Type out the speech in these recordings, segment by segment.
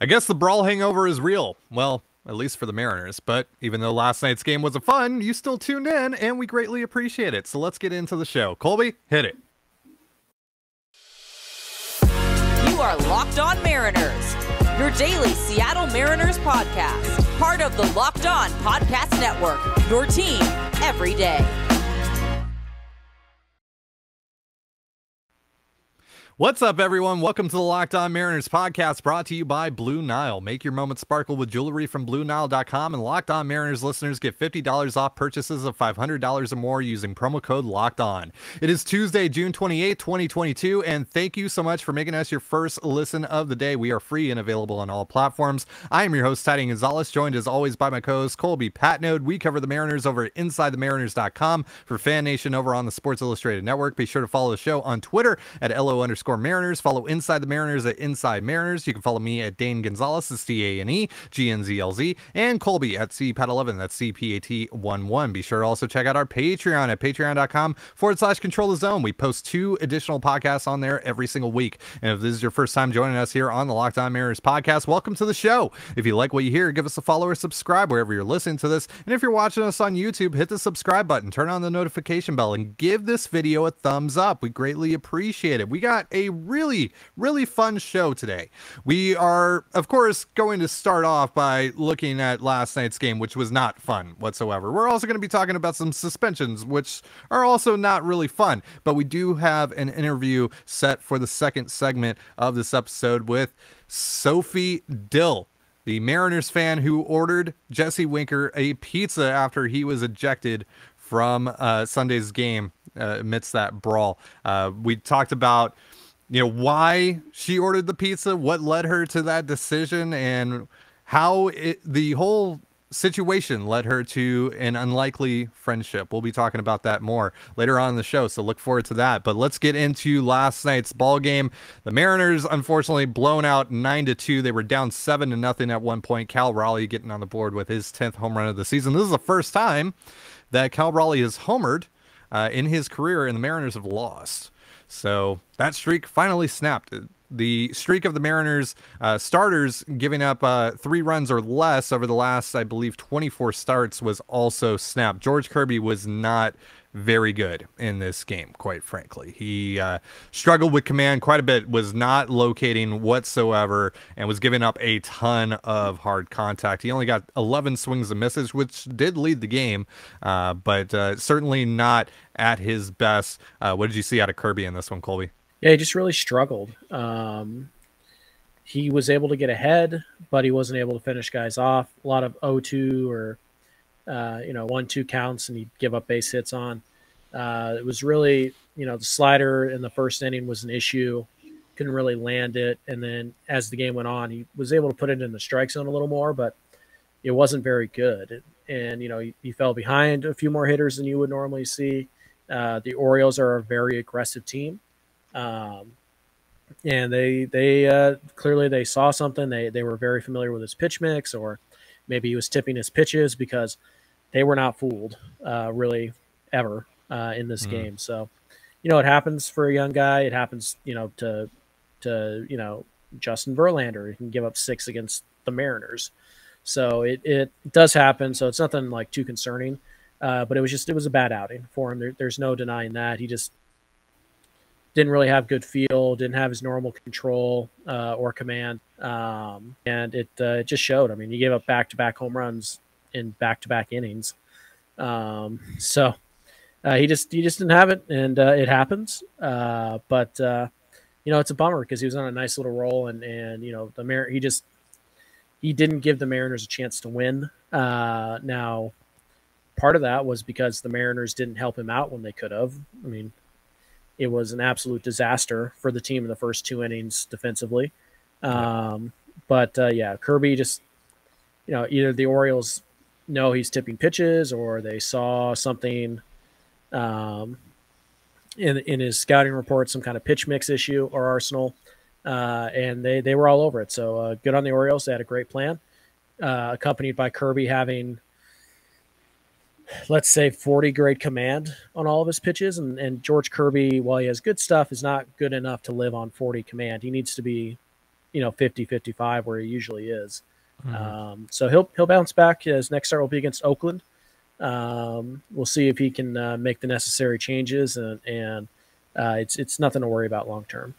I guess the brawl hangover is real. Well, at least for the Mariners. But even though last night's game was a fun, you still tuned in, and we greatly appreciate it. So let's get into the show. Colby, hit it. You are Locked On Mariners, your daily Seattle Mariners podcast, part of the Locked On Podcast Network, your team every day. What's up, everyone? Welcome to the Locked On Mariners podcast brought to you by Blue Nile. Make your moment sparkle with jewelry from BlueNile.com, and Locked On Mariners listeners get $50 off purchases of $500 or more using promo code Locked On. It is Tuesday, June 28, 2022, and thank you so much for making us your first listen of the day. We are free and available on all platforms. I am your host, Ty Dane Gonzalez, joined as always by my co host, Colby Patnode. We cover the Mariners over at InsideTheMariners.com for Fan Nation over on the Sports Illustrated Network. Be sure to follow the show on Twitter at LO underscore underscore Mariners. Follow Inside the Mariners at Inside Mariners. You can follow me at Dane Gonzalez, that's D A N E G N Z L Z, and Colby at CPAT11, that's C P A T 1 1. Be sure to also check out our Patreon at patreon.com forward slash control the zone. We post two additional podcasts on there every single week. And if this is your first time joining us here on the Locked On Mariners podcast, welcome to the show. If you like what you hear, give us a follow or subscribe wherever you're listening to this. And if you're watching us on YouTube, hit the subscribe button, turn on the notification bell, and give this video a thumbs up. We greatly appreciate it. We got a really, really fun show today. We are, of course, going to start off by looking at last night's game, which was not fun whatsoever. We're also going to be talking about some suspensions, which are also not really fun. But we do have an interview set for the second segment of this episode with Sofie Dill the Mariners fan who ordered Jesse Winker a pizza after he was ejected from uh, Sunday's game uh, amidst that brawl. Uh, we talked about you know why she ordered the pizza, what led her to that decision, and how it, the whole situation led her to an unlikely friendship. We'll be talking about that more later on in the show, so look forward to that. But let's get into last night's ball game. The Mariners unfortunately blown out 9 to 2. They were down 7 to nothing at one point. Cal Raleigh getting on the board with his 10th home run of the season. This is the first time that Cal Raleigh has homered uh, in his career and the Mariners have lost. So that streak finally snapped. The streak of the Mariners uh, starters giving up uh, three runs or less over the last, I believe, 24 starts was also snapped. George Kirby was not very good in this game, quite frankly. He uh, struggled with command quite a bit, was not locating whatsoever, and was giving up a ton of hard contact. He only got 11 swings and misses, which did lead the game, uh, but uh, certainly not at his best. Uh, what did you see out of Kirby in this one, Colby? Yeah, he just really struggled. Um, he was able to get ahead, but he wasn't able to finish guys off. A lot of 0-2 or uh, you know one two counts, and he'd give up base hits on. Uh, it was really you know the slider in the first inning was an issue. Couldn't really land it, and then as the game went on, he was able to put it in the strike zone a little more, but it wasn't very good. And you know he, he fell behind a few more hitters than you would normally see. Uh, the Orioles are a very aggressive team. Um, and they they uh, clearly they saw something. They they were very familiar with his pitch mix, or maybe he was tipping his pitches because they were not fooled uh, really ever uh, in this mm. game. So, you know, it happens for a young guy. It happens, you know, to to you know Justin Verlander. He can give up six against the Mariners. So it, it does happen. So it's nothing like too concerning. Uh, but it was just it was a bad outing for him. There, there's no denying that. He just didn't really have good feel, didn't have his normal control uh, or command, um, and it uh, it just showed. I mean, he gave up back to back home runs in back to back innings, um, so uh, he just he just didn't have it, and uh, it happens. Uh, but uh, you know, it's a bummer because he was on a nice little roll, and and you know the Mar- he just he didn't give the Mariners a chance to win. now, part of that was because the Mariners didn't help him out when they could have. I mean it was an absolute disaster for the team in the first two innings defensively. Um, but uh, yeah, Kirby just, you know, either the Orioles know he's tipping pitches or they saw something um, in in his scouting report, some kind of pitch mix issue or arsenal, uh, and they they were all over it. So uh, good on the Orioles; they had a great plan, uh, accompanied by Kirby having let's say 40 grade command on all of his pitches and, and george kirby while he has good stuff is not good enough to live on 40 command he needs to be you know 50 55 where he usually is. Mm-hmm. Um, so he'll he'll bounce back. His next start will be against Oakland. Um, we'll see if he can uh, make the necessary changes, and, and uh, it's it's nothing to worry about long term.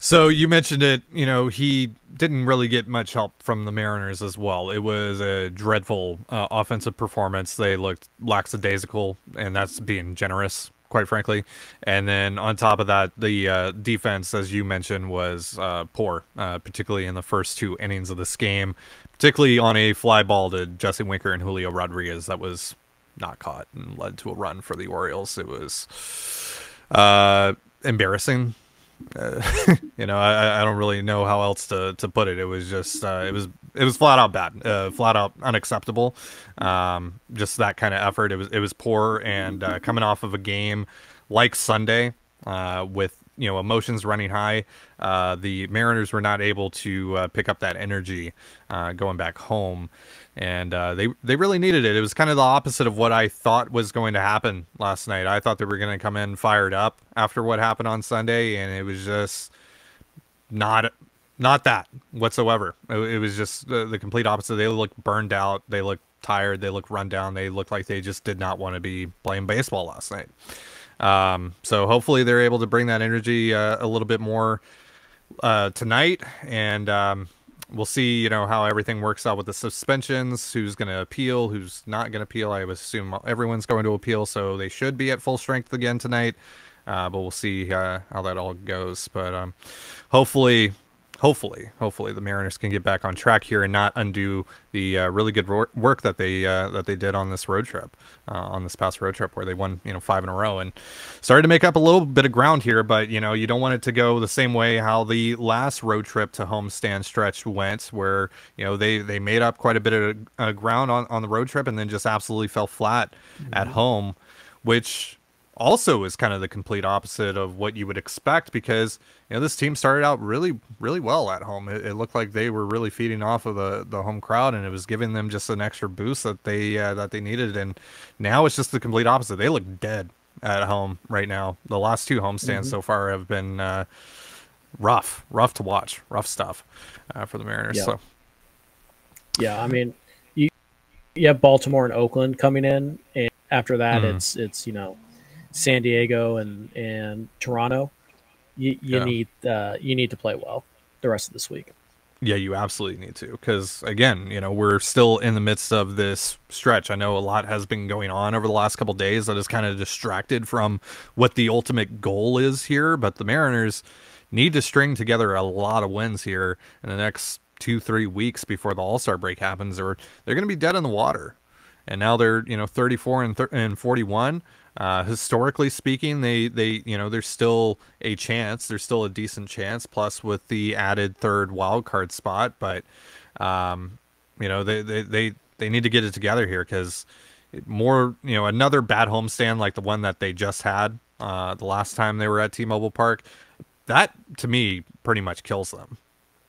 So you mentioned it. You know he didn't really get much help from the Mariners as well. It was a dreadful uh, offensive performance. They looked lackadaisical, and that's being generous quite frankly. And then on top of that, the uh, defense, as you mentioned, was uh, poor, uh, particularly in the first two innings of this game particularly on a fly ball to Jesse Winker and Julio Rodriguez that was not caught and led to a run for the Orioles. It was uh, embarrassing. You know, I, I don't really know how else to, to put it. It was just uh, it was it was flat out bad, uh, flat out unacceptable. Um, just that kind of effort. It was it was poor and uh, coming off of a game like Sunday uh, with you know emotions running high. Uh, the Mariners were not able to uh, pick up that energy uh, going back home, and uh, they they really needed it. It was kind of the opposite of what I thought was going to happen last night. I thought they were going to come in fired up after what happened on Sunday, and it was just not not that whatsoever. It, it was just the, the complete opposite. They looked burned out. They looked tired. They looked run down. They looked like they just did not want to be playing baseball last night. Um, so hopefully they're able to bring that energy uh, a little bit more uh, tonight, and um, we'll see. You know how everything works out with the suspensions. Who's going to appeal? Who's not going to appeal? I assume everyone's going to appeal, so they should be at full strength again tonight. Uh, but we'll see uh, how that all goes. But um, hopefully, hopefully, hopefully the Mariners can get back on track here and not undo the uh, really good work that they uh, that they did on this road trip, uh, on this past road trip where they won you know five in a row and started to make up a little bit of ground here. But you know you don't want it to go the same way how the last road trip to homestand stretch went, where you know they they made up quite a bit of uh, ground on on the road trip and then just absolutely fell flat mm-hmm. at home, which also is kind of the complete opposite of what you would expect because you know this team started out really really well at home it, it, looked like they were really feeding off of the the home crowd and it was giving them just an extra boost that they uh, that they needed and now it's just the complete opposite they look dead at home right now the last two home stands mm-hmm. so far have been uh, rough rough to watch rough stuff uh, for the mariners yeah. so yeah i mean you you have baltimore and oakland coming in and after that mm. it's it's you know San Diego and and Toronto, you, you yeah. need uh, you need to play well the rest of this week. Yeah, you absolutely need to because again, you know, we're still in the midst of this stretch. I know a lot has been going on over the last couple days that has kind of distracted from what the ultimate goal is here, but the Mariners need to string together a lot of wins here in the next 2-3 weeks before the All-Star break happens or they're going to be dead in the water. And now they're, you know, 34 and, th- and 41. Uh, historically speaking, they they you know there's still a chance. There's still a decent chance. Plus with the added third wild card spot, but um, you know they they they they need to get it together here because more you know another bad homestand like the one that they just had uh, the last time they were at T-Mobile Park. That to me pretty much kills them.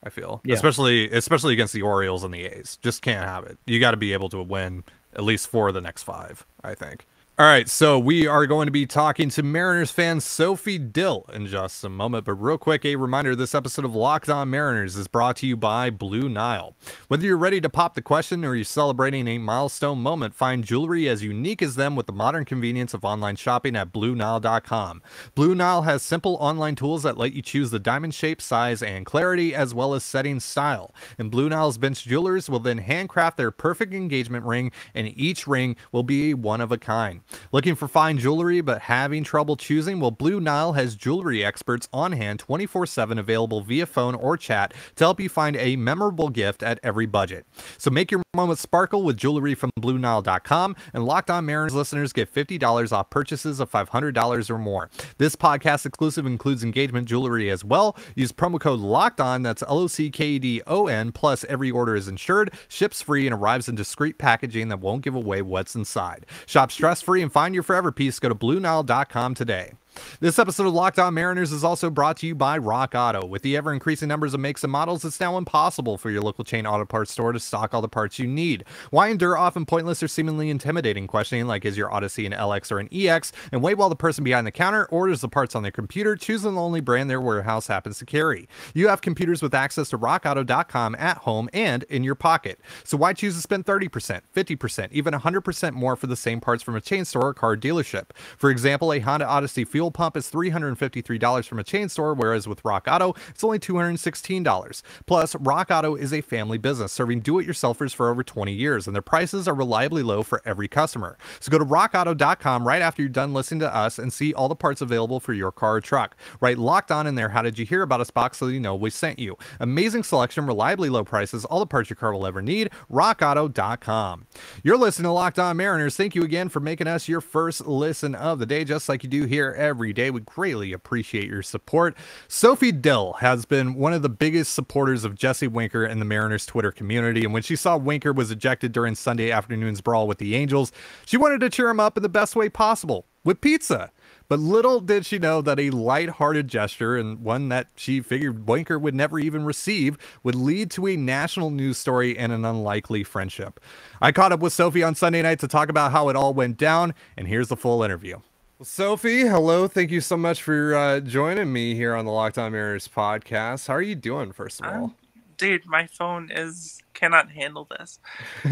I feel, yeah. especially especially against the Orioles and the A's. Just can't have it. You got to be able to win at least four of the next five. I think. All right, so we are going to be talking to Mariners fan Sofie Dill in just a moment. But real quick, a reminder this episode of Locked On Mariners is brought to you by Blue Nile. Whether you're ready to pop the question or you're celebrating a milestone moment, find jewelry as unique as them with the modern convenience of online shopping at BlueNile.com. Blue Nile has simple online tools that let you choose the diamond shape, size, and clarity, as well as setting style. And Blue Nile's bench jewelers will then handcraft their perfect engagement ring, and each ring will be one of a kind. Looking for fine jewelry but having trouble choosing? Well, Blue Nile has jewelry experts on hand 24 7 available via phone or chat to help you find a memorable gift at every budget. So make your moment sparkle with jewelry from BlueNile.com and Locked On Mariners listeners get $50 off purchases of $500 or more. This podcast exclusive includes engagement jewelry as well. Use promo code Locked On, that's L O C K D O N, plus every order is insured, ships free, and arrives in discreet packaging that won't give away what's inside. Shop stress free and find your forever piece. Go to BlueNile.com today. This episode of Locked On Mariners is also brought to you by Rock Auto. With the ever increasing numbers of makes and models, it's now impossible for your local chain auto parts store to stock all the parts you need. Why endure often pointless or seemingly intimidating questioning like is your Odyssey an LX or an EX, and wait while the person behind the counter orders the parts on their computer, choosing the only brand their warehouse happens to carry. You have computers with access to rockauto.com at home and in your pocket. So why choose to spend 30%, 50%, even 100% more for the same parts from a chain store or car dealership? For example, a Honda Odyssey fuel pump is $353 from a chain store, whereas with Rock Auto, it's only $216. Plus, Rock Auto is a family business serving do it yourselfers for over 20 years, and their prices are reliably low for every customer. So go to rockauto.com right after you're done listening to us and see all the parts available for your car or truck. Right locked on in there, how did you hear about us box so you know we sent you. Amazing selection, reliably low prices, all the parts your car will ever need. RockAuto.com. You're listening to Locked On Mariners. Thank you again for making us your first listen of the day, just like you do here every day. We greatly appreciate your support. Sofie Dill has been one of the biggest supporters of Jesse Winker in the Mariners Twitter community. And when she saw Winker was ejected during Sunday afternoon's brawl with the Angels, she wanted to cheer him up in the best way possible with pizza. But little did she know that a light-hearted gesture and one that she figured Winker would never even receive would lead to a national news story and an unlikely friendship. I caught up with Sofie on Sunday night to talk about how it all went down, and here's the full interview. Sofie, hello. Thank you so much for uh, joining me here on the Locked On Mariners podcast. How are you doing, first of all? Um, dude, my phone is cannot handle this.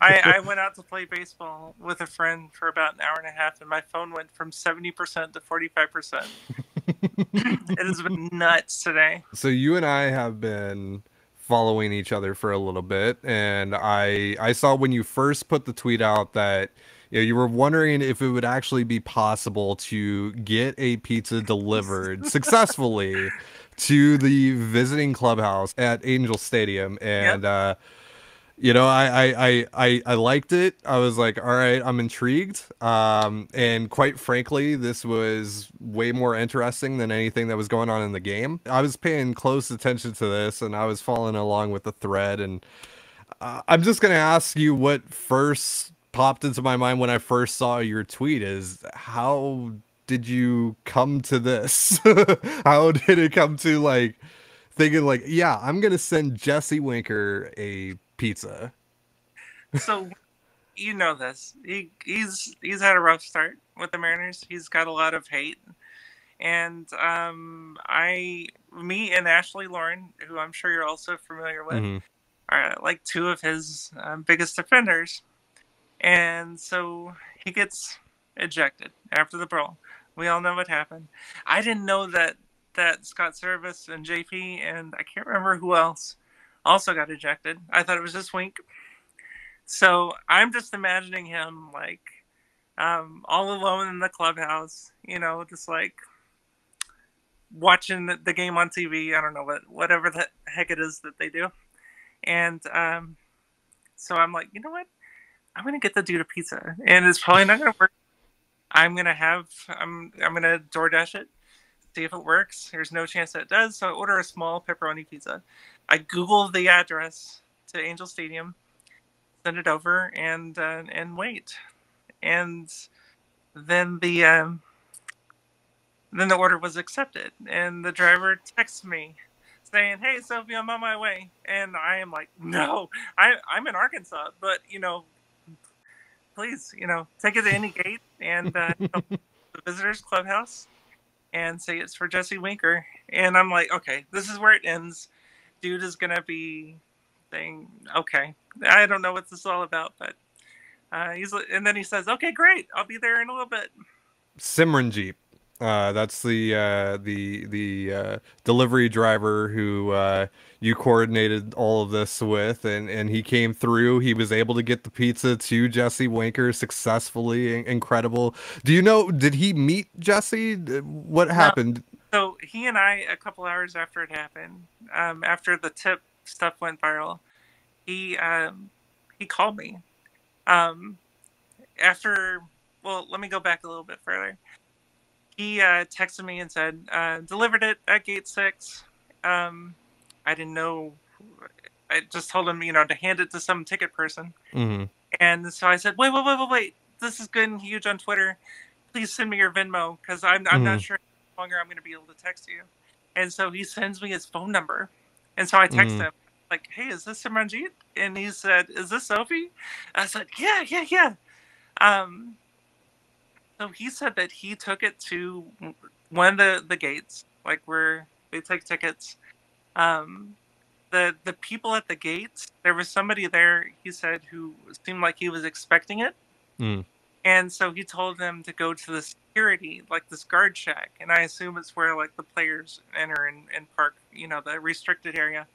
I, I went out to play baseball with a friend for about an hour and a half, and my phone went from seventy percent to forty five percent. It has been nuts today. So you and I have been following each other for a little bit, and I I saw when you first put the tweet out that you, know, you were wondering if it would actually be possible to get a pizza delivered successfully to the visiting clubhouse at Angel Stadium, and Yep. uh, you know, I, I I I liked it. I was like, all right, I'm intrigued. Um, and quite frankly, this was way more interesting than anything that was going on in the game. I was paying close attention to this, and I was following along with the thread. And uh, I'm just gonna ask you what first popped into my mind when I first saw your tweet is how did you come to this? how did it come to like thinking like, yeah, I'm gonna send Jesse Winker a pizza. So you know this. He he's he's had a rough start with the Mariners. He's got a lot of hate. And um I me and Ashley Lauren, who I'm sure you're also familiar with, Mhm. are like two of his um, biggest defenders. And so he gets ejected after the brawl. We all know what happened. I didn't know that that Scott Servais and JP and I can't remember who else also got ejected. I thought it was just Wink. So I'm just imagining him like um, all alone in the clubhouse, you know, just like watching the, the game on TV. I don't know what whatever the heck it is that they do, and um, so I'm like, you know what? I'm gonna get the dude a pizza, and it's probably not gonna work. I'm gonna have I'm I'm gonna DoorDash it, see if it works. There's no chance that it does, so I order a small pepperoni pizza. I Google the address to Angel Stadium, send it over, and uh, and wait, and then the um, then the order was accepted, and the driver texts me saying, "Hey, Sofie, I'm on my way," and I am like, "No, I I'm in Arkansas, but you know, please, you know, take it to any gate and uh, the visitors clubhouse." And say it's for Jesse Winker, and I'm like, okay, this is where it ends. Dude is gonna be saying, okay, I don't know what this is all about, but uh, he's and then he says, okay, great, I'll be there in a little bit. Simranjeet. Uh, that's the uh, the the uh, delivery driver who uh, you coordinated all of this with, and and he came through. He was able to get the pizza to Jesse Winker successfully. In- incredible. Do you know? Did he meet Jesse? What happened? So he and I, a couple hours after it happened, um, after the tip stuff went viral, he um, he called me. Um, after, well, let me go back a little bit further. He uh, texted me and said, uh, "Delivered it at gate six. Um, I didn't know. I just told him, you know, to hand it to some ticket person." hmm And so I said, wait, wait, wait, wait, wait. This is good and huge on Twitter. please send me your Venmo because I'm I'm not Mhm. sure how longer I'm going to be able to text you. And so he sends me his phone number, and so I text Mm. him like, "Hey, is this Simranjit?" And he said, "Is this Sofie?" I said, "Yeah, yeah, yeah." Um, so he said that he took it to one of the the gates, like where they take tickets. Um, the the people at the gates, there was somebody there. He said who seemed like he was expecting it, Mm. and so he told them to go to the security, like this guard shack, and I assume it's where like the players enter and, and park, you know, the restricted area.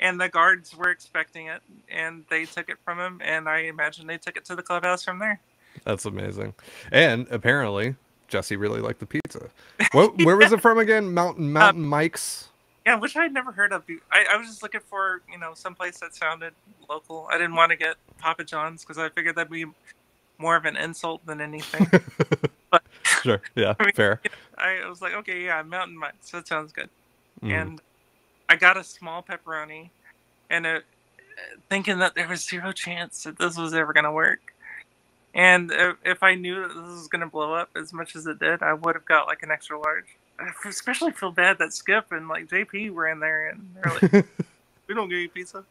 And the guards were expecting it, and they took it from him, and I imagine they took it to the clubhouse from there. That's amazing. And apparently, Jesse really liked the pizza. What, where was it from again? Mountain Mountain Mike's. Yeah, which I had never heard of. I, I was just looking for, you know, someplace that sounded local. I didn't want to get Papa John's because I figured that'd be more of an insult than anything. Sure. Yeah. I mean, Fair. I was like, okay, yeah, Mountain Mike's. That sounds good. Mm. And I got a small pepperoni, and it, thinking that there was zero chance that this was ever gonna work. And if, I knew that this was gonna blow up as much as it did, I would have got like an extra large. I especially feel bad that Skip and like JP were in there, and they're like, "We don't get you pizza.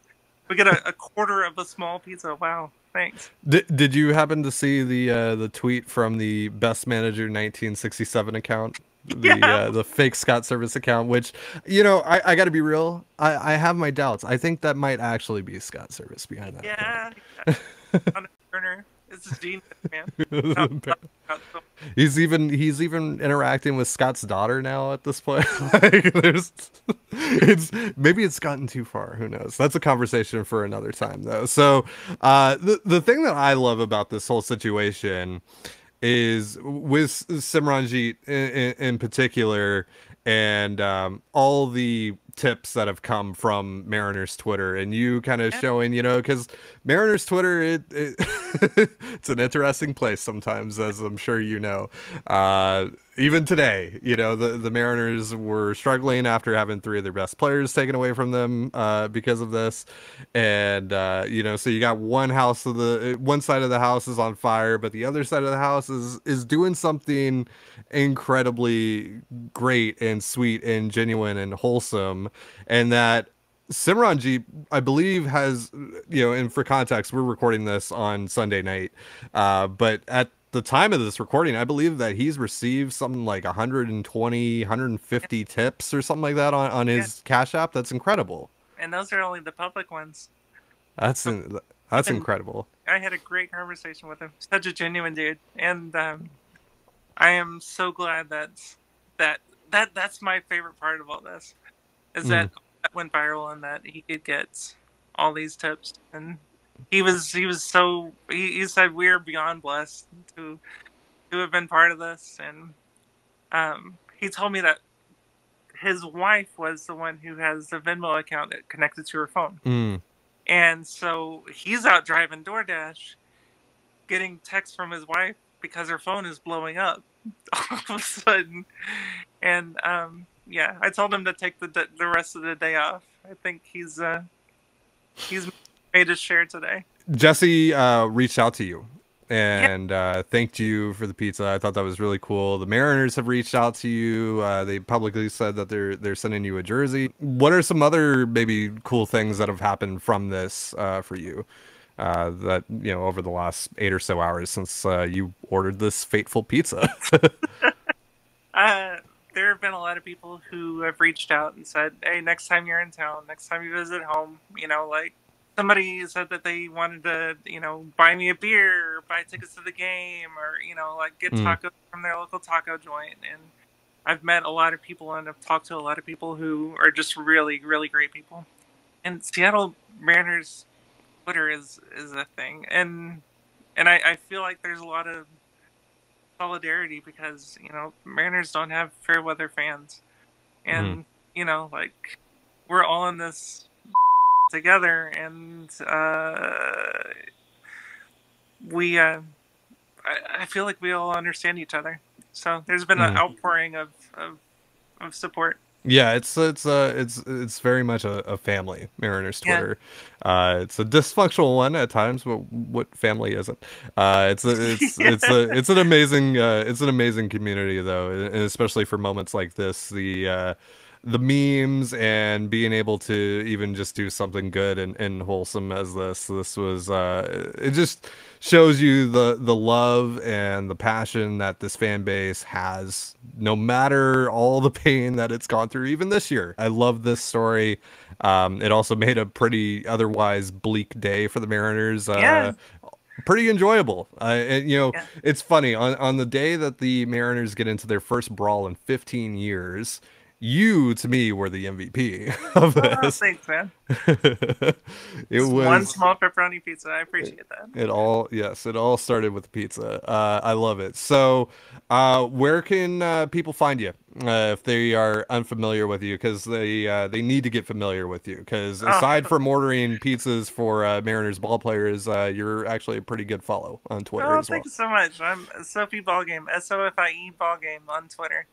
We get a, a quarter of a small pizza. Wow, thanks." Did, did you happen to see the uh, the tweet from the Best Manager 1967 account? The Yeah. uh, the fake Scott Servais account, which you know, I, I got to be real. I, I have my doubts. I think that might actually be Scott Servais behind that. Yeah, yeah. on the burner. This is genius, man. Not- account. not- not so- he's even he's even interacting with Scott's daughter now at this point. like, there's, it's maybe it's gotten too far. Who knows? That's a conversation for another time, though. So, uh, the the thing that I love about this whole situation is with Simranjit in, in, in particular, and um, all the tips that have come from Mariners Twitter, and you kind of showing, you know, because Mariners Twitter, it, it it's an interesting place sometimes, as I'm sure you know. Uh, even today, you know, the the Mariners were struggling after having three of their best players taken away from them uh, because of this, and uh, you know, so you got one house of the one side of the house is on fire, but the other side of the house is is doing something incredibly great and sweet and genuine and wholesome, and that Simranjit, I believe, has you know, and for context, we're recording this on Sunday night, uh, but at the time of this recording, I believe that he's received something like 120, 150 tips or something like that on, on his Cash App. That's incredible. And those are only the public ones. That's in, that's And- incredible. I had a great conversation with him. Such a genuine dude, and um, I am so glad that that that that's my favorite part of all this is that that went viral and that he could get all these tips and he was he was so he, he said we're beyond blessed to to have been part of this and um, he told me that his wife was the one who has the Venmo account that connected to her phone. Mm. And so he's out driving DoorDash, getting texts from his wife because her phone is blowing up all of a sudden. And um, yeah, I told him to take the the rest of the day off. I think he's uh, he's made his share today. Jesse uh, reached out to you and uh, thanked you for the pizza. I thought that was really cool. The Mariners have reached out to you. Uh, they publicly said that they're they're sending you a jersey. What are some other maybe cool things that have happened from this uh, for you? Uh, that you know over the last eight or so hours since uh, you ordered this fateful pizza. There have been a lot of people who have reached out and said, "Hey, next time you're in town, next time you visit home, you know, like somebody said that they wanted to, you know, buy me a beer, or buy tickets to the game, or you know, like get Mm. tacos from their local taco joint." And I've met a lot of people and I've talked to a lot of people who are just really, really great people. And Seattle Mariners Twitter is is a thing, and and I, I feel like there's a lot of solidarity because you know Mariners don't have fair weather fans, and you know like we're all in this together, and uh, we uh, I, I feel like we all understand each other. So there's been an Mhm. outpouring of, of of support. Yeah, it's it's uh it's it's very much a, a family Mariners Yeah. Twitter. Uh, it's a dysfunctional one at times, but what family isn't? Uh, it's a, it's it's a it's an amazing uh, it's an amazing community though, and especially for moments like this, the uh, the memes and being able to even just do something good and, and wholesome as this. This was uh, it just shows you the the love and the passion that this fan base has no matter all the pain that it's gone through even this year i love this story um it also made a pretty otherwise bleak day for the mariners uh Yeah. pretty enjoyable uh, and you know Yeah. it's funny on on the day that the mariners get into their first brawl in 15 years you to me were the mvp of Oh, this thanks, man. it Just was one small pepperoni pizza. I appreciate that. it all yes, it all started with pizza. Uh, I love it. So, uh, where can uh, people find you uh, if they are unfamiliar with you? Because they uh, they need to get familiar with you. Because Oh. aside from ordering pizzas for uh, Mariners ball players, uh, you're actually a pretty good follow on Twitter Oh, as well. thank you so much. I'm Sofie Ballgame, S O F I E Ballgame on Twitter.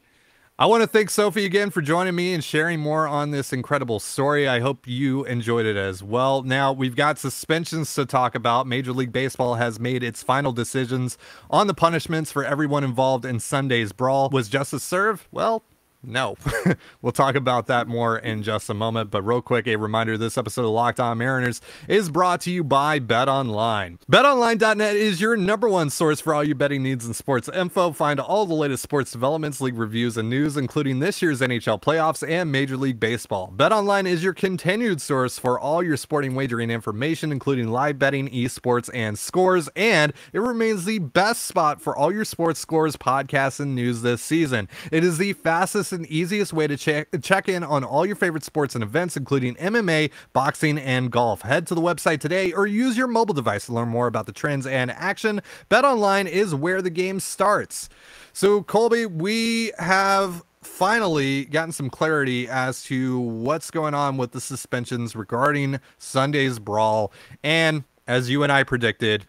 I want to thank Sofie again for joining me and sharing more on this incredible story. I hope you enjoyed it as well. Now, we've got suspensions to talk about. Major League Baseball has made its final decisions on the punishments for everyone involved in Sunday's brawl. Was justice served? Well, no. we'll talk about that more in just a moment. But real quick, a reminder this episode of Locked On Mariners is brought to you by Bet Online. BetOnline.net is your number one source for all your betting needs and sports info. Find all the latest sports developments, league reviews, and news, including this year's NHL playoffs and Major League Baseball. BetOnline is your continued source for all your sporting wagering information, including live betting, esports, and scores. And it remains the best spot for all your sports scores, podcasts, and news this season. It is the fastest and easiest way to check check in on all your favorite sports and events, including MMA, boxing, and golf. Head to the website today or use your mobile device to learn more about the trends and action. Bet online is where the game starts. So, Colby, we have finally gotten some clarity as to what's going on with the suspensions regarding Sunday's brawl. And as you and I predicted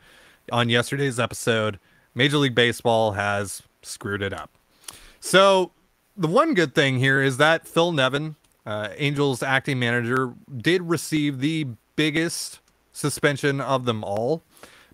on yesterday's episode, Major League Baseball has screwed it up. So the one good thing here is that Phil Nevin, uh, Angels acting manager, did receive the biggest suspension of them all.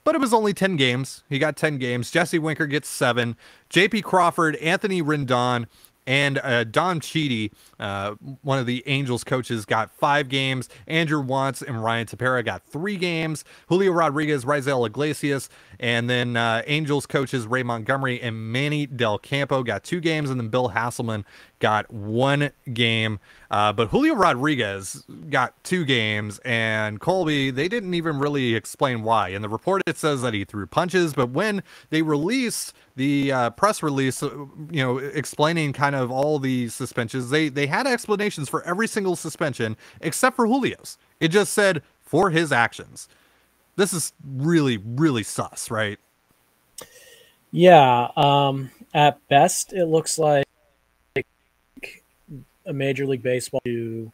But it was only 10 games. He got 10 games. Jesse Winker gets seven. JP Crawford, Anthony Rendon, and uh, Dom Chiti, uh, one of the Angels coaches, got five games. Andrew Wantz and Ryan Tepera got three games. Julio Rodriguez, Raisel Iglesias, and then uh, Angels coaches Ray Montgomery and Manny Del Campo got two games, and then Bill Haselman got one game. Uh, but Julio Rodriguez got two games, and Colby, they didn't even really explain why. In the report, it says that he threw punches, but when they released the uh, press release, uh, you know, explaining kind of all the suspensions, they they had explanations for every single suspension except for Julio's. It just said for his actions. This is really, really sus, right? Yeah. Um, at best, it looks like a Major League Baseball to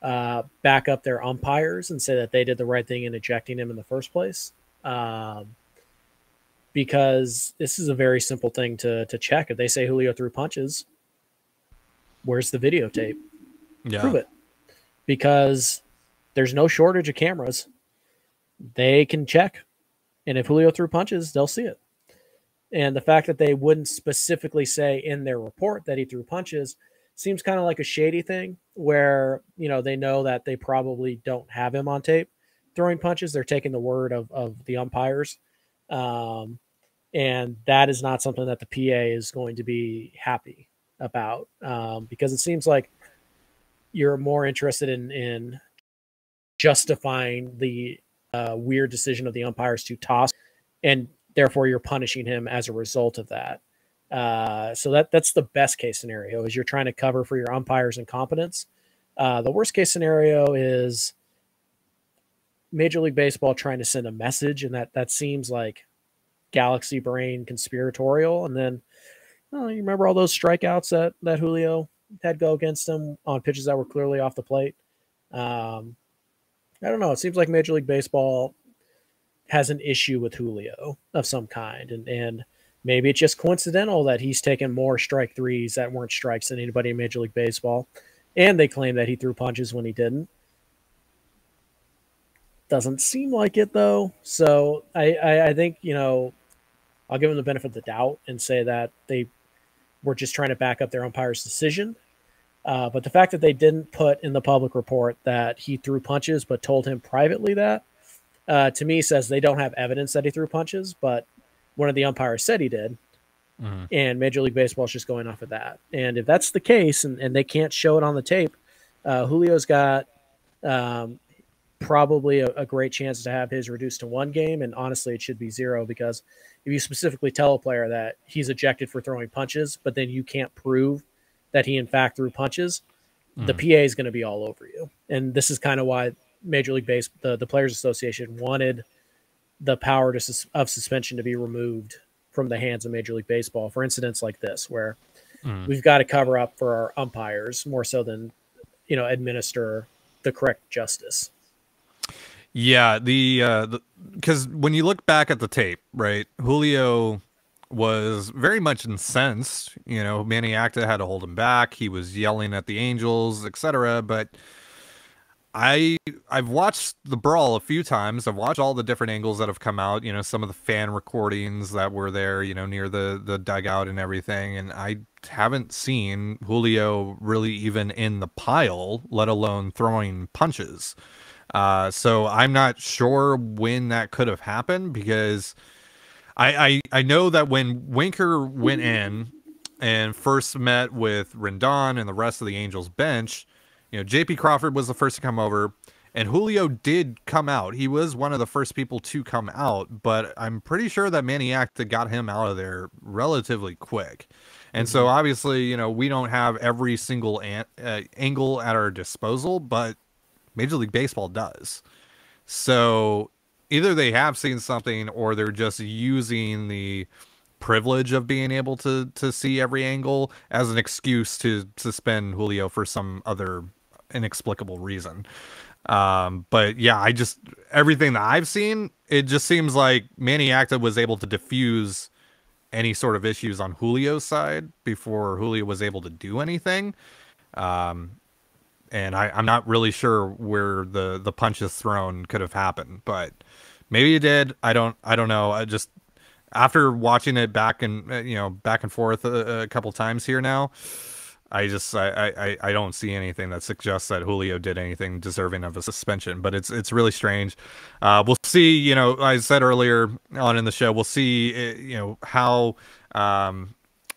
uh, back up their umpires and say that they did the right thing in ejecting him in the first place. Um, because this is a very simple thing to to check. If they say Julio threw punches, where's the videotape? Yeah. Prove it. Because there's no shortage of cameras. They can check. And if Julio threw punches, they'll see it. And the fact that they wouldn't specifically say in their report that he threw punches seems kind of like a shady thing where, you know, they know that they probably don't have him on tape throwing punches. They're taking the word of, of the umpires. Um, and that is not something that the PA is going to be happy about um, because it seems like you're more interested in, in justifying the uh, weird decision of the umpires to toss, and therefore you're punishing him as a result of that. Uh, so that that's the best case scenario is you're trying to cover for your umpires incompetence. Uh, the worst case scenario is Major League Baseball trying to send a message, and that that seems like galaxy brain conspiratorial. And then oh, you remember all those strikeouts that that Julio had go against him on pitches that were clearly off the plate. Um, I don't know. It seems like Major League Baseball has an issue with Julio of some kind, and and maybe it's just coincidental that he's taken more strike threes that weren't strikes than anybody in Major League Baseball. and they claim that he threw punches when he didn't. Doesn't seem like it though. So I, I, I think you know I'll give them the benefit of the doubt and say that they were just trying to back up their umpire's decision. Uh, but the fact that they didn't put in the public report that he threw punches, but told him privately that, uh, to me says they don't have evidence that he threw punches, but one of the umpires said he did. Mm-hmm. And Major League Baseball is just going off of that. And if that's the case and, and they can't show it on the tape, uh, Julio's got um, probably a, a, great chance to have his reduced to one game. And honestly, it should be zero because if you specifically tell a player that he's ejected for throwing punches, but then you can't prove that he in fact threw punches, mm. the hmm. PA is going to be all over you. And this is kind of why Major League Base, the, the Players Association wanted the power to sus- of suspension to be removed from the hands of Major League Baseball for incidents like this, where mm. we've got to cover up for our umpires more so than you know administer the correct justice. Yeah, the because uh, when you look back at the tape, right, Julio was very much incensed. You know, Manny Acta had to hold him back. He was yelling at the Angels, etc. But I I've watched the brawl a few times. I've watched all the different angles that have come out. You know, some of the fan recordings that were there. You know, near the the dugout and everything. And I haven't seen Julio really even in the pile, let alone throwing punches. Uh, so I'm not sure when that could have happened because I, I I know that when Winker went in and first met with Rendon and the rest of the Angels bench, you know, JP Crawford was the first to come over. And Julio did come out. He was one of the first people to come out, but I'm pretty sure that Manny Acta got him out of there relatively quick. And mm-hmm. so obviously, you know, we don't have every single an- uh, angle at our disposal, but Major League Baseball does. So either they have seen something or they're just using the privilege of being able to to see every angle as an excuse to suspend Julio for some other inexplicable reason. Um, but yeah, I just everything that I've seen, it just seems like Manny Acta was able to diffuse any sort of issues on Julio's side before Julio was able to do anything. Um, and I, I'm not really sure where the the punches thrown could have happened, but maybe it did. I don't I don't know. I just after watching it back and uh, you know back and forth a, a couple times here now, I just I, I I don't see anything that suggests that Julio did anything deserving of a suspension. But it's it's really strange. Uh, we'll see. You know, I said earlier on in the show, we'll see. Uh, you know how. Um,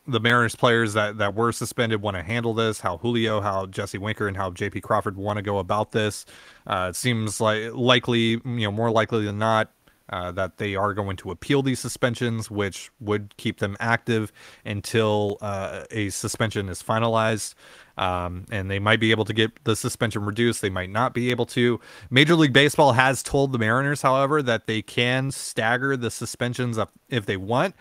the Mariners players that, that were suspended want to handle this, how Julio, how Jesse Winker, and how JP Crawford want to go about this. Uh, it seems like likely, you know, more likely than not, uh, that they are going to appeal these suspensions, which would keep them active until uh, a suspension is finalized. Um, and they might be able to get the suspension reduced. They might not be able to. Major League Baseball has told the Mariners, however, that they can stagger the suspensions up if they want,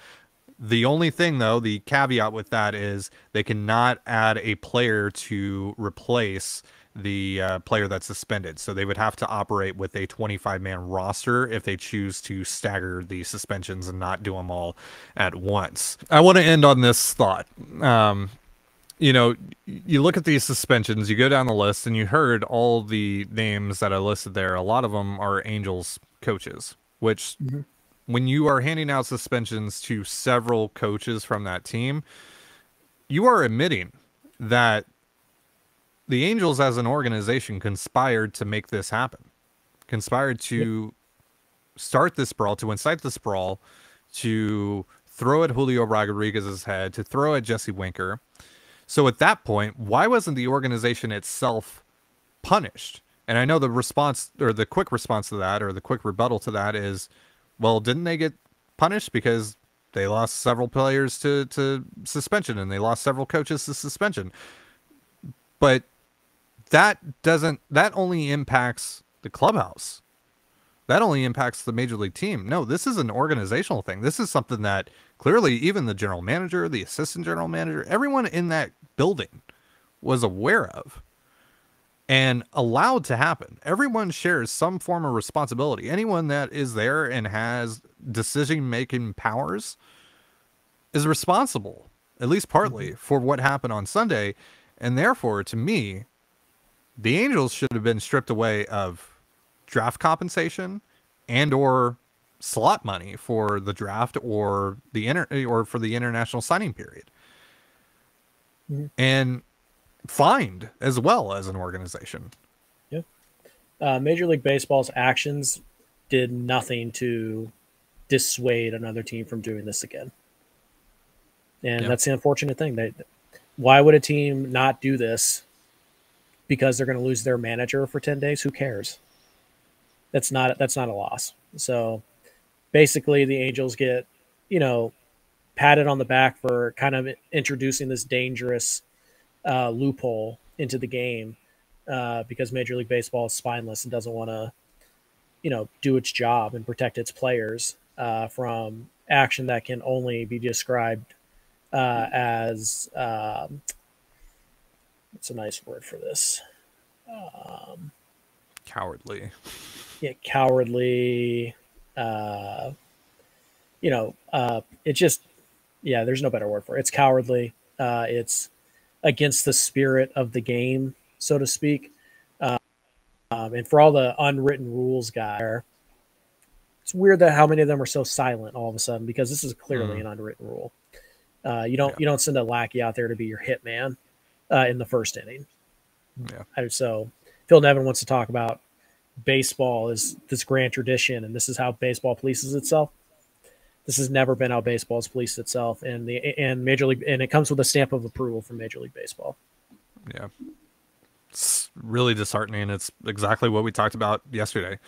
the only thing, though, the caveat with that is they cannot add a player to replace the uh, player that's suspended. So they would have to operate with a 25 man roster if they choose to stagger the suspensions and not do them all at once. I want to end on this thought. Um, you know, you look at these suspensions, you go down the list, and you heard all the names that I listed there. A lot of them are Angels coaches, which mm-hmm when you are handing out suspensions to several coaches from that team, you are admitting that the Angels as an organization conspired to make this happen, conspired to start this brawl, to incite this brawl, to throw at Julio Rodriguez's head, to throw at Jesse Winker. So at that point, why wasn't the organization itself punished? And I know the response or the quick response to that or the quick rebuttal to that is well, didn't they get punished because they lost several players to, to suspension and they lost several coaches to suspension? But that doesn't that only impacts the clubhouse. That only impacts the major league team. No, this is an organizational thing. This is something that clearly even the general manager, the assistant general manager, everyone in that building was aware of and allowed to happen. Everyone shares some form of responsibility. Anyone that is there and has decision making powers is responsible, at least partly, mm-hmm. for what happened on Sunday. And therefore, to me, the Angels should have been stripped away of draft compensation and or slot money for the draft or the inter or for the international signing period. Mm-hmm. And fined as well as an organization. Yeah. Uh, Major League Baseball's actions did nothing to dissuade another team from doing this again. And yeah. that's the unfortunate thing. That why would a team not do this because they're going to lose their manager for 10 days? Who cares? That's not that's not a loss. So basically the Angels get, you know, patted on the back for kind of introducing this dangerous uh, loophole into the game uh, because Major League Baseball is spineless and doesn't want to, you know, do its job and protect its players uh, from action that can only be described uh, as um, what's a nice word for this? Um, cowardly. Yeah, cowardly. Uh, you know, uh, it just yeah, there's no better word for it. It's cowardly. Uh, it's against the spirit of the game, so to speak. Um, and for all the unwritten rules guy, it's weird that how many of them are so silent all of a sudden because this is clearly mm. an unwritten rule. Uh, you don't yeah. you don't send a lackey out there to be your hitman uh, in the first inning. Yeah. So Phil Nevin wants to talk about baseball is this grand tradition, and this is how baseball polices itself. This has never been how baseball has policed itself, and the and Major League, and it comes with a stamp of approval from Major League Baseball. Yeah, it's really disheartening. It's exactly what we talked about yesterday.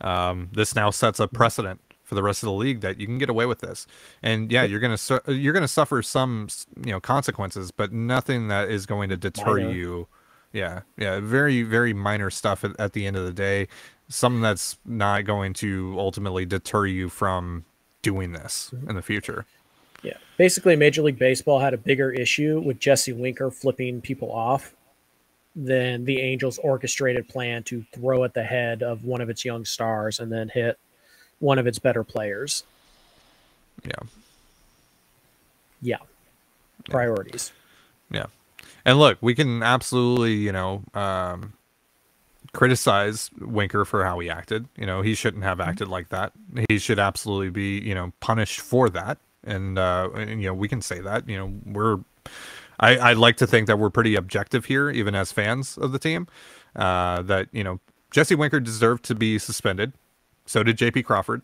Um, this now sets a precedent for the rest of the league that you can get away with this. And yeah, you're gonna su- you're gonna suffer some you know consequences, but nothing that is going to deter you. Yeah, yeah, very very minor stuff at, at the end of the day. Something that's not going to ultimately deter you from doing this mm-hmm. in the future. Yeah, basically, Major League Baseball had a bigger issue with Jesse Winker flipping people off than the Angels' orchestrated plan to throw at the head of one of its young stars and then hit one of its better players. Yeah. Yeah. Priorities. Yeah. And look, we can absolutely, you know, um, criticize Winker for how he acted. You know, he shouldn't have mm-hmm. acted like that. He should absolutely be, you know, punished for that. And, uh, and you know, we can say that. You know, we're. I, I like to think that we're pretty objective here, even as fans of the team. Uh, that you know, Jesse Winker deserved to be suspended. So did J.P. Crawford.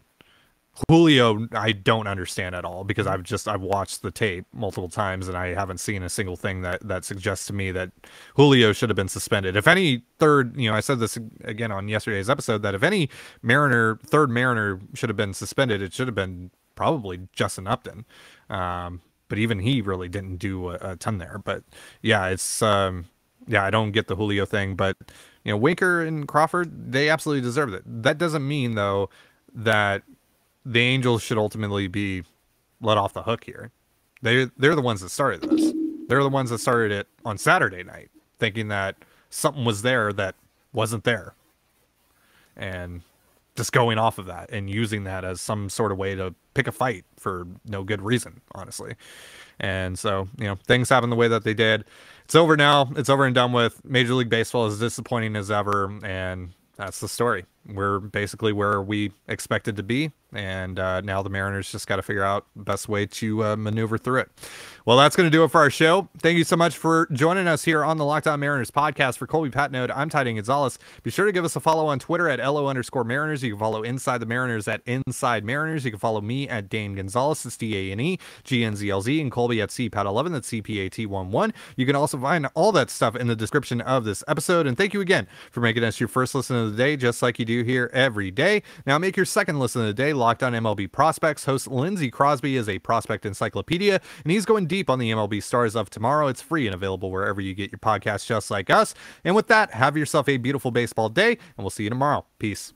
Julio, I don't understand at all because I've just I've watched the tape multiple times and I haven't seen a single thing that that suggests to me that Julio should have been suspended. If any third, you know, I said this again on yesterday's episode that if any Mariner third Mariner should have been suspended, it should have been probably Justin Upton. Um, but even he really didn't do a, a ton there. But yeah, it's um, yeah, I don't get the Julio thing, but you know, Winker and Crawford, they absolutely deserve it. That doesn't mean though that the Angels should ultimately be let off the hook here. They they're the ones that started this. They're the ones that started it on Saturday night, thinking that something was there that wasn't there, and just going off of that and using that as some sort of way to pick a fight for no good reason, honestly. And so, you know, things happen the way that they did. It's over now. It's over and done with. Major League Baseball is disappointing as ever, and that's the story. We're basically where we expected to be, and uh, now the Mariners just got to figure out the best way to uh, maneuver through it. Well, that's going to do it for our show. Thank you so much for joining us here on the Locked On Mariners podcast. For Colby Patnode, I'm Ty Gonzalez. Be sure to give us a follow on Twitter at LO underscore Mariners. You can follow Inside the Mariners at Inside Mariners. You can follow me at Dane Gonzalez. It's D A N E G N Z L Z, and Colby at CPAT11. That's C P A T 1 1. You can also find all that stuff in the description of this episode. And thank you again for making us your first listen of the day, just like you do here every day. Now, make your second listen of the day Locked On MLB Prospects. Host Lindsey Crosby is a prospect encyclopedia, and he's going deep on the MLB stars of tomorrow. It's free and available wherever you get your podcasts, just like us. And with that, have yourself a beautiful baseball day, and we'll see you tomorrow. Peace.